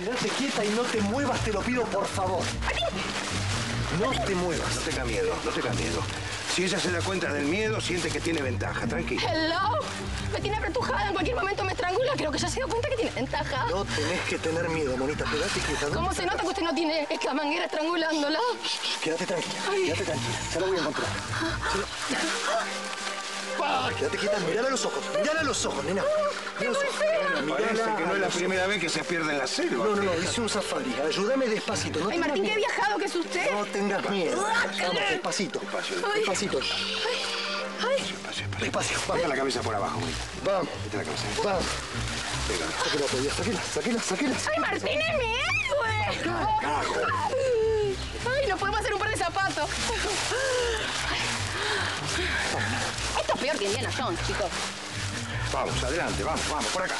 Quédate quieta y no te muevas, te lo pido por favor. No te muevas. No tenga miedo, no tenga miedo. Si ella se da cuenta del miedo, siente que tiene ventaja. Tranquila. Hello. Me tiene apretujada. En cualquier momento me estrangula. Creo que ya se dio cuenta que tiene ventaja. No tenés que tener miedo, monita. Quédate quieta. ¿Dónde ¿Cómo se nota que usted no tiene esta manguera estrangulándola? Quédate tranquila, Ay. quédate tranquila. Ya la voy a encontrar. Sí. Ah, Quédate quieta, mirala a los ojos, mirala a los ojos, nena. Mirala a los ojos. Parece que no es la primera vez que se pierde en la selva. No, no, no, hice un safari. Ayúdame despacito. No Ay, Martín, qué viajado que es usted. No tengas miedo. Vamos, despacito. Despacito. Ay, Despacio. Baja la cabeza por abajo, bonita. Vamos, Mete la cabeza. vamos. Venga. Sáquela todavía, sáquela, sáquela, sáquela. ay, Martín es mi héroe. Ay, no podemos hacer un par de zapatos. Esto es peor que Indiana Jones, chicos. Vamos, adelante, vamos, vamos, por acá.